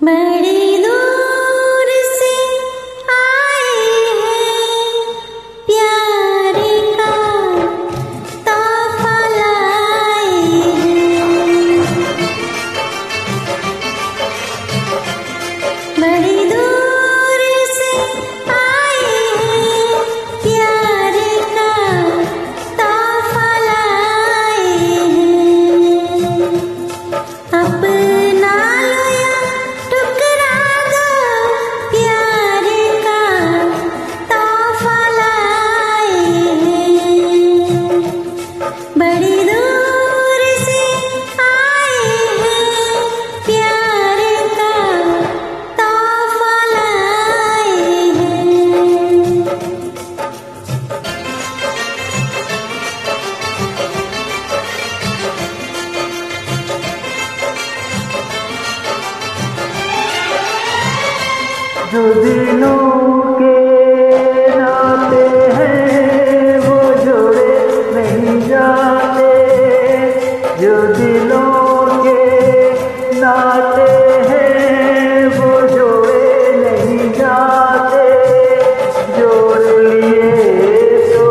美丽 जो दिनों के नाते हैं, वो जोड़े नहीं जाते। जो दिलों के नाते हैं, वो जोड़े नहीं जाते। जोड़ लिए तो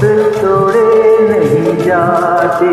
फिर तोड़े नहीं जाते।